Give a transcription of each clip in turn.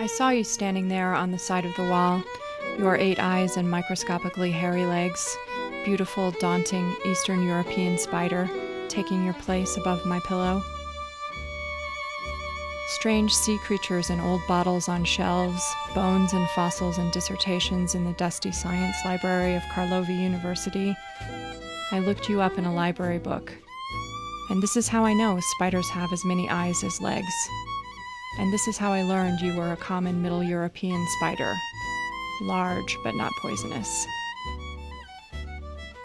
I saw you standing there on the side of the wall, your eight eyes and microscopically hairy legs, beautiful, daunting Eastern European spider, taking your place above my pillow. Strange sea creatures in old bottles on shelves, bones and fossils and dissertations in the dusty science library of Karlovy University. I looked you up in a library book. And this is how I know spiders have as many eyes as legs. And this is how I learned you were a common Middle European spider. Large, but not poisonous.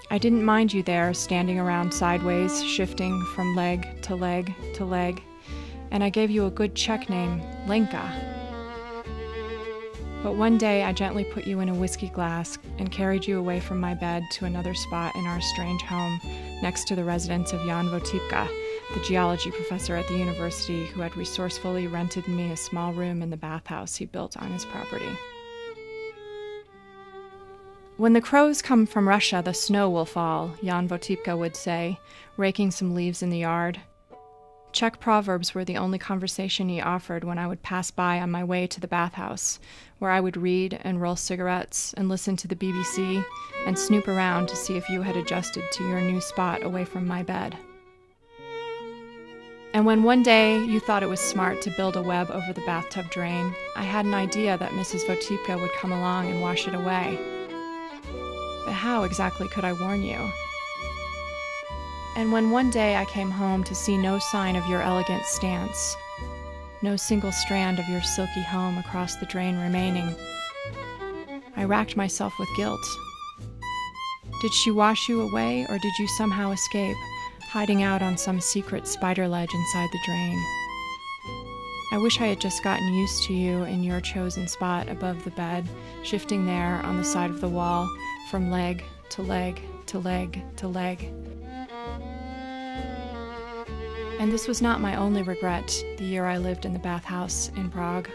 I didn't mind you there, standing around sideways, shifting from leg to leg to leg, and I gave you a good Czech name, Lenka. But one day I gently put you in a whiskey glass and carried you away from my bed to another spot in our strange home next to the residence of Jan Votipka, the geology professor at the university who had resourcefully rented me a small room in the bathhouse he built on his property. When the crows come from Russia, the snow will fall, Jan Votipka would say, raking some leaves in the yard. Czech proverbs were the only conversation he offered when I would pass by on my way to the bathhouse, where I would read and roll cigarettes and listen to the BBC and snoop around to see if you had adjusted to your new spot away from my bed. And when one day you thought it was smart to build a web over the bathtub drain, I had an idea that Mrs. Votipka would come along and wash it away. But how exactly could I warn you? And when one day I came home to see no sign of your elegant stance, no single strand of your silky home across the drain remaining, I racked myself with guilt. Did she wash you away, or did you somehow escape, hiding out on some secret spider ledge inside the drain? I wish I had just gotten used to you in your chosen spot above the bed, shifting there on the side of the wall from leg to leg to leg to leg. And this was not my only regret the year I lived in the bathhouse in Prague.